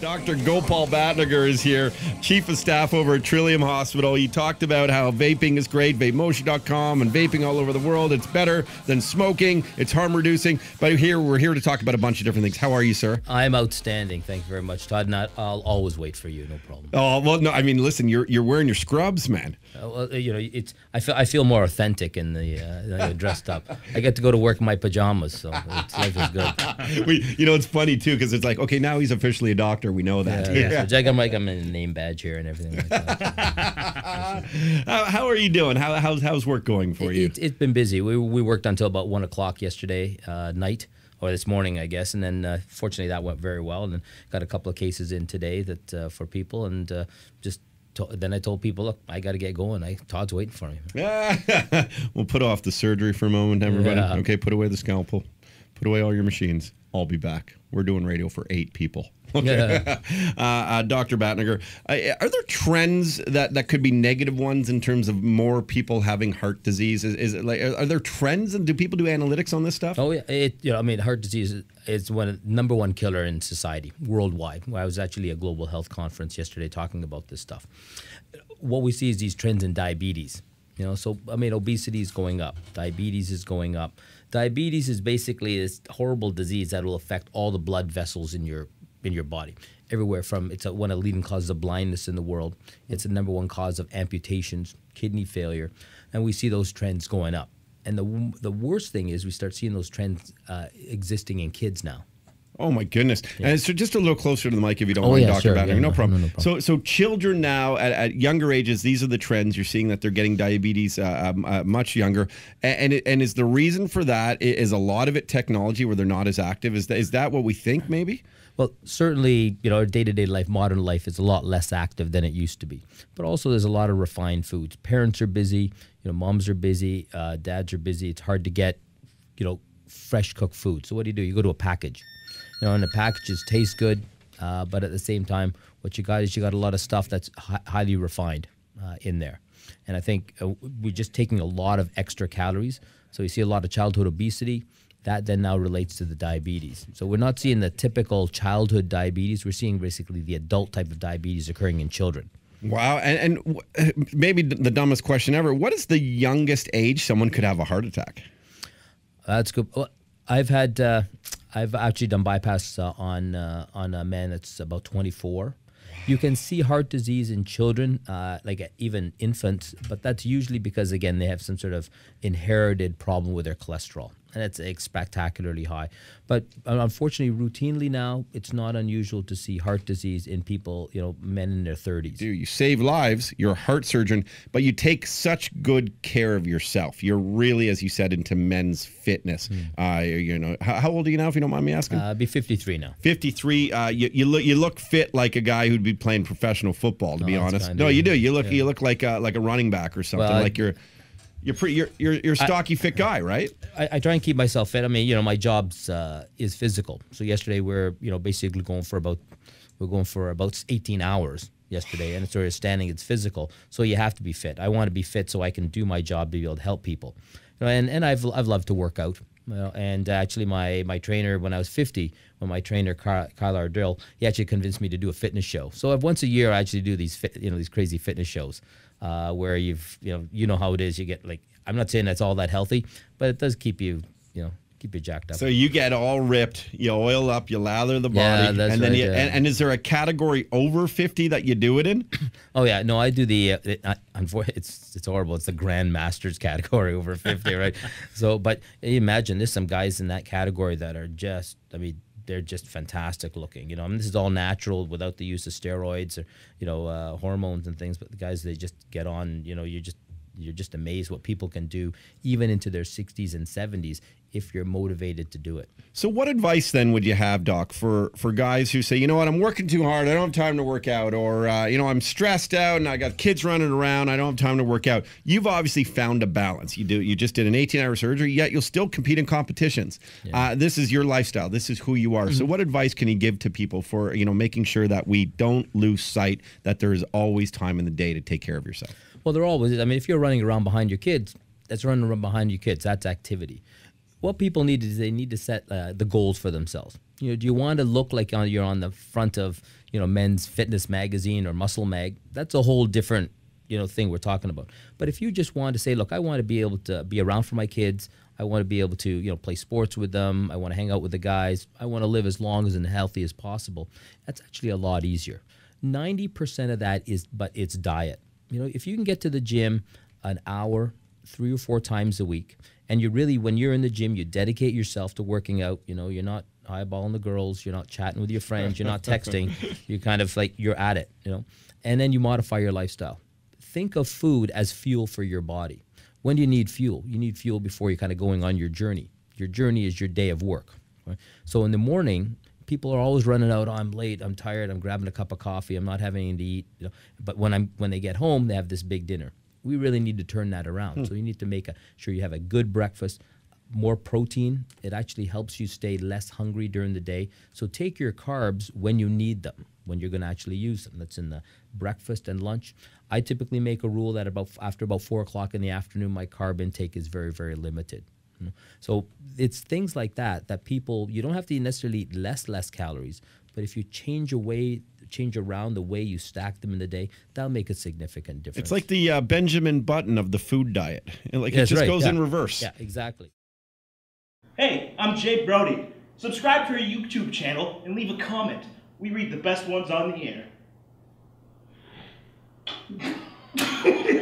Dr. Gopal Bhatnagar is here, Chief of Staff over at Trillium Hospital. He talked about how vaping is great, vapemotion.com, and vaping all over the world. It's better than smoking, it's harm reducing. But here, we're here to talk about a bunch of different things. How are you, sir? I'm outstanding. Thank you very much, Todd. Not, I'll always wait for you. No problem. Oh, well, no, I mean, listen, you're, you're wearing your scrubs, man. Uh, well, you know, it's I feel I feel more authentic in the uh, dressed up. I get to go to work in my pajamas, so it's, life is good. we, you know, it's funny too because it's like, okay, now he's officially a doctor. We know that. Yeah, yeah. So I'm like I'm in a name badge here and everything like that. how, how, are you doing? How, how's how's work going for it, you? It, has been busy. We we worked until about one o'clock yesterday uh, night or this morning, I guess. And then, uh, fortunately, that went very well. And then got a couple of cases in today that uh, for people, and uh, just to, then I told people, look, I got to get going. I Todd's waiting for me. we'll put off the surgery for a moment, everybody. Yeah. Okay, put away the scalpel, put away all your machines. I'll be back. We're doing radio for eight people. Okay. Yeah. uh, uh, Dr. Bhatnagar, uh, are there trends that, that could be negative ones in terms of more people having heart disease? Is, is it like are there trends and do people do analytics on this stuff? Oh yeah, it, you know, I mean, heart disease is one number one killer in society worldwide. I was actually at a global health conference yesterday talking about this stuff. What we see is these trends in diabetes. You know, so I mean, obesity is going up, diabetes is going up. Diabetes is basically this horrible disease that will affect all the blood vessels in your in your body. Everywhere from it's a, one of the leading causes of blindness in the world. It's the number one cause of amputations, kidney failure, and we see those trends going up. And the the worst thing is we start seeing those trends uh, existing in kids now. Oh my goodness! Yeah. And so, just a little closer to the mic, if you don't oh, mind, yeah, Doctor sure. Yeah, no, no, problem. No, no, problem. So, so children now at, at, younger ages, these are the trends you're seeing that they're getting diabetes uh, um, uh, much younger, and and, it, and, is the reason for that is a lot of it technology where they're not as active? Is that is that what we think maybe? Well, certainly, you know, our day to day life, modern life is a lot less active than it used to be. But also, there's a lot of refined foods. Parents are busy, you know, moms are busy, uh, dads are busy. It's hard to get, you know, fresh cooked food. So, what do you do? You go to a package, you know, and the packages taste good, uh, but at the same time, what you got is you got a lot of stuff that's hi- highly refined uh, in there. And I think uh, we're just taking a lot of extra calories. So, you see a lot of childhood obesity that then now relates to the diabetes. So we're not seeing the typical childhood diabetes. We're seeing basically the adult type of diabetes occurring in children. Wow. And, and maybe the dumbest question ever what is the youngest age someone could have a heart attack? That's good. Well, I've had, uh, I've actually done bypass uh, on, uh, on a man that's about 24. You can see heart disease in children, uh, like even infants, but that's usually because, again, they have some sort of inherited problem with their cholesterol and it's, it's spectacularly high. But uh, unfortunately, routinely now, it's not unusual to see heart disease in people, you know, men in their 30s. Dude, you save lives. You're a heart surgeon, but you take such good care of yourself. You're really, as you said, into men's fitness. Mm. Uh, you know, how, how, old are you now, if you don't mind me asking? Uh, be 53 now. 53. Uh, you, you look you look fit like a guy who'd be playing professional football. To oh, be honest, no, you do. You look yeah. you look like a, like a running back or something. Well, like you're you're pretty. You're you're, you're a stocky, I, fit guy, right? I, I, try and keep myself fit. I mean, you know, my job's uh, is physical. So yesterday we're you know basically going for about we're going for about 18 hours yesterday, and it's sort of standing. It's physical, so you have to be fit. I want to be fit so I can do my job to be able to help people. You know, and and I've I've loved to work out. You know, and actually, my my trainer when I was 50, when my trainer Kyle Ardrill, he actually convinced me to do a fitness show. So once a year, I actually do these fit, you know these crazy fitness shows uh, where you've you know you know how it is. You get like I'm not saying that's all that healthy, but it does keep you you know keep you jacked up. So you get all ripped, you oil up, you lather the body, yeah, and then right, you, yeah. and, and, is there a category over 50 that you do it in? oh yeah, no, I do the. Uh, it, I, it's it's horrible. It's the Grand Masters category over 50, right? So, but imagine there's some guys in that category that are just, I mean they're just fantastic looking. You know, I mean, this is all natural without the use of steroids or you know uh, hormones and things. But the guys they just get on. You know, you just you're just amazed what people can do even into their 60s and 70s if you're motivated to do it. So what advice then would you have doc for for guys who say, "You know what? I'm working too hard. I don't have time to work out or uh, you know, I'm stressed out and I got kids running around. I don't have time to work out." You've obviously found a balance. You do you just did an 18-hour surgery, yet you'll still compete in competitions. Yeah. Uh, this is your lifestyle. This is who you are. Mm-hmm. So what advice can you give to people for, you know, making sure that we don't lose sight that there is always time in the day to take care of yourself? Well, there always is. I mean, if you're running around behind your kids, that's running around behind your kids. That's activity what people need is they need to set uh, the goals for themselves. You know, do you want to look like you're on the front of you know Men's Fitness magazine or Muscle Mag? That's a whole different you know thing we're talking about. But if you just want to say, look, I want to be able to be around for my kids. I want to be able to you know play sports with them. I want to hang out with the guys. I want to live as long as and healthy as possible. That's actually a lot easier. Ninety percent of that is, but it's diet. You know, if you can get to the gym an hour, three or four times a week, and you really, when you're in the gym, you dedicate yourself to working out. You know, you're not eyeballing the girls, you're not chatting with your friends, you're not texting. you're kind of like you're at it. You know, and then you modify your lifestyle. Think of food as fuel for your body. When do you need fuel? You need fuel before you're kind of going on your journey. Your journey is your day of work. Right? So in the morning, people are always running out. Oh, I'm late. I'm tired. I'm grabbing a cup of coffee. I'm not having anything to eat. You know? But when I'm when they get home, they have this big dinner. We really need to turn that around. Hmm. So you need to make a, sure you have a good breakfast, more protein. It actually helps you stay less hungry during the day. So take your carbs when you need them, when you're going to actually use them. That's in the breakfast and lunch. I typically make a rule that about after about four o'clock in the afternoon, my carb intake is very, very limited. So it's things like that that people you don't have to necessarily eat less less calories, but if you change away change around the way you stack them in the day, that'll make a significant difference. It's like the uh, Benjamin Button of the food diet. Like it just right. goes yeah. in reverse. Yeah, exactly. Hey, I'm Jay Brody. Subscribe to our YouTube channel and leave a comment. We read the best ones on the air.